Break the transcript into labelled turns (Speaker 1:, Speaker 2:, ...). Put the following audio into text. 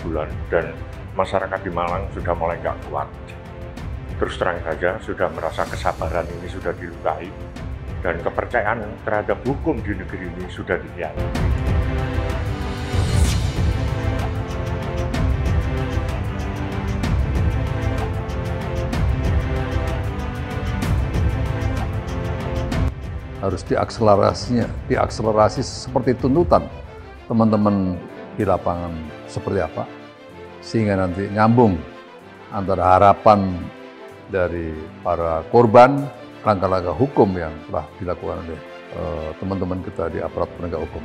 Speaker 1: bulan dan masyarakat di Malang sudah mulai nggak kuat. Terus terang saja sudah merasa kesabaran ini sudah dilukai dan kepercayaan terhadap hukum di negeri ini sudah dikhianati.
Speaker 2: harus diakselerasinya, diakselerasi seperti tuntutan teman-teman di lapangan seperti apa, sehingga nanti nyambung antara harapan dari para korban, langkah-langkah hukum yang telah dilakukan oleh eh, teman-teman kita di aparat penegak hukum.